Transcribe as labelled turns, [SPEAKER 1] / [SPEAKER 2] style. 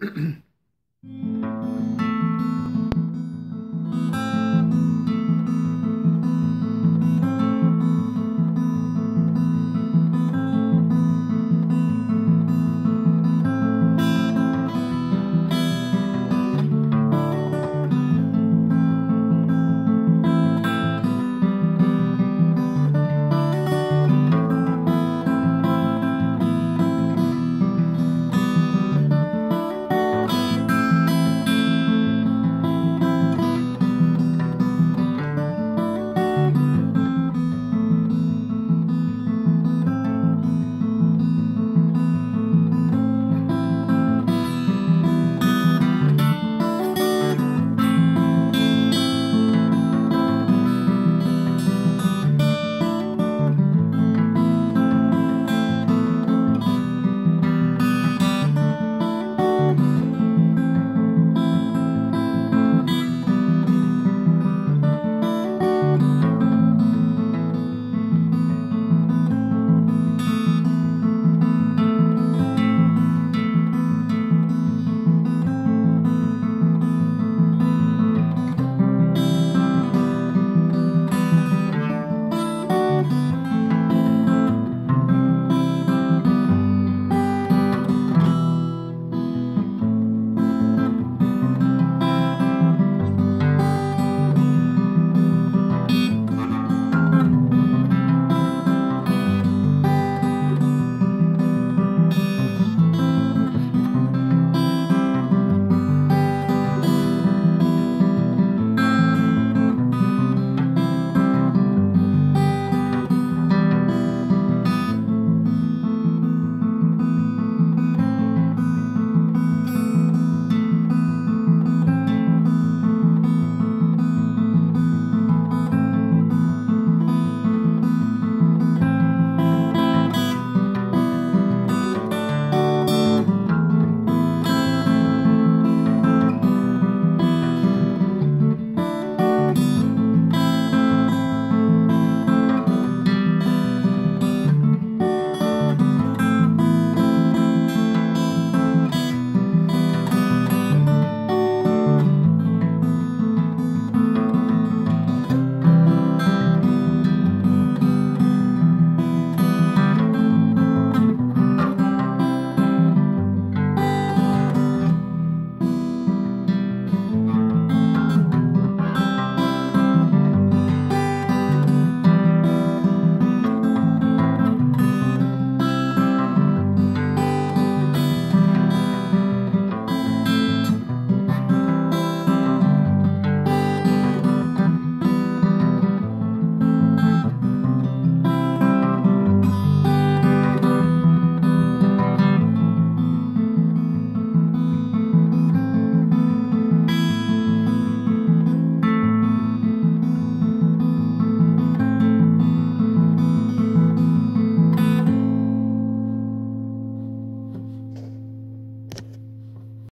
[SPEAKER 1] 嗯。